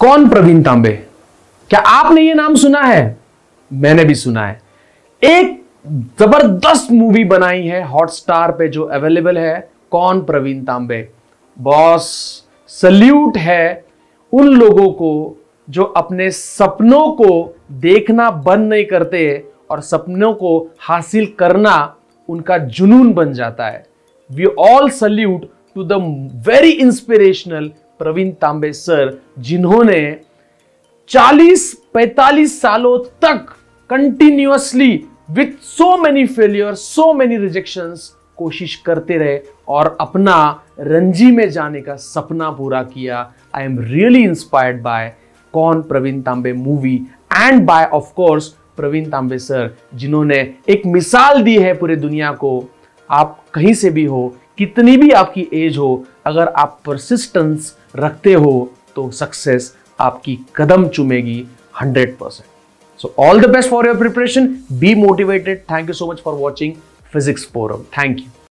कौन प्रवीण तांबे? क्या आपने ये नाम सुना है? मैंने भी सुना है। एक ज़बरदस्त मूवी बनाई है हॉटस्टार पे जो अवेलेबल है, कौन प्रवीण तांबे? बॉस सल्यूट है उन लोगों को जो अपने सपनों को देखना बंद नहीं करते और सपनों को हासिल करना उनका जुनून बन जाता है। We all salute to the very inspirational Pravin Tambe sir, जिन्होंने 40-45 सालों तक continuously with so many failure so many rejections कोशिश करते रहे और अपना रणजी में जाने का सपना पूरा किया। I am really inspired by कौन? Pravin Tambe movie and by of course Pravin Tambe sir, जिन्होंने एक मिसाल दी है पूरे दुनिया को। आप कहीं से भी हो, कितनी भी आपकी एज हो, अगर आप परसिस्टेंस रखते हो तो सक्सेस आपकी कदम चुमेगी 100 percent so all the best for your preparation be motivated thank you so much for watching physics forum thank you